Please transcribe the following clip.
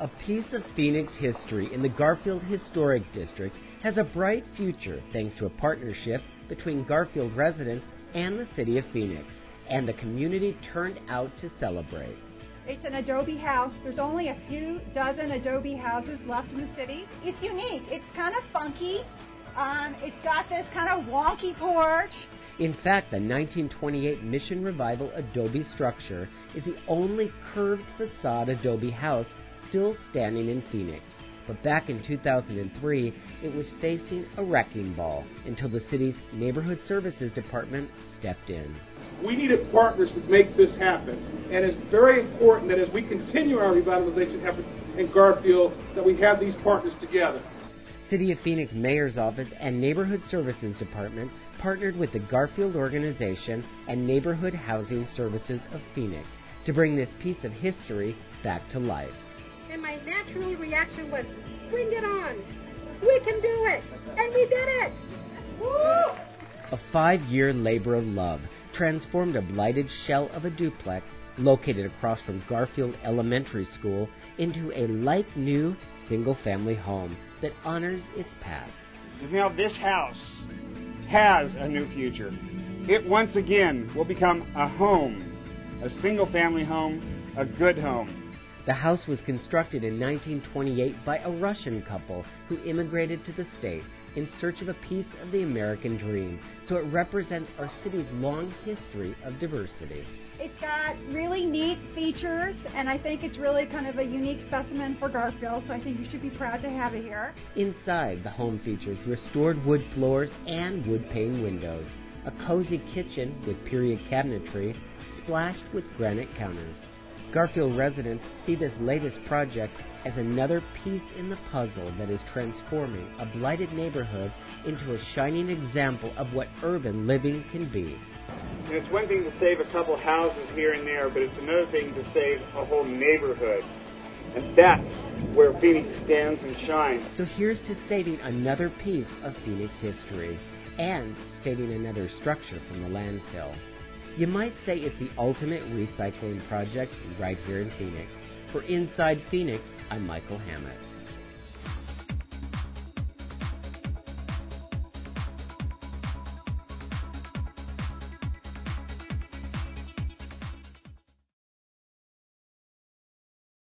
A piece of Phoenix history in the Garfield Historic District has a bright future thanks to a partnership between Garfield residents and the city of Phoenix, and the community turned out to celebrate. It's an adobe house. There's only a few dozen adobe houses left in the city. It's unique. It's kind of funky. Um, it's got this kind of wonky porch. In fact, the 1928 Mission Revival adobe structure is the only curved facade adobe house still standing in Phoenix. But back in 2003, it was facing a wrecking ball until the city's Neighborhood Services Department stepped in. We needed partners to make this happen. And it's very important that as we continue our revitalization efforts in Garfield, that we have these partners together. City of Phoenix Mayor's Office and Neighborhood Services Department partnered with the Garfield Organization and Neighborhood Housing Services of Phoenix to bring this piece of history back to life and my natural reaction was, bring it on. We can do it. And we did it. Woo! A five year labor of love transformed a blighted shell of a duplex located across from Garfield Elementary School into a like new single family home that honors its past. Now, this house has a new future. It once again will become a home, a single family home, a good home. The house was constructed in 1928 by a Russian couple who immigrated to the state in search of a piece of the American dream, so it represents our city's long history of diversity. It's got really neat features, and I think it's really kind of a unique specimen for Garfield, so I think you should be proud to have it here. Inside, the home features restored wood floors and wood pane windows, a cozy kitchen with period cabinetry, splashed with granite counters. Garfield residents see this latest project as another piece in the puzzle that is transforming a blighted neighborhood into a shining example of what urban living can be. And it's one thing to save a couple houses here and there, but it's another thing to save a whole neighborhood. And that's where Phoenix stands and shines. So here's to saving another piece of Phoenix history and saving another structure from the landfill. You might say it's the ultimate recycling project right here in Phoenix. For Inside Phoenix, I'm Michael Hammett.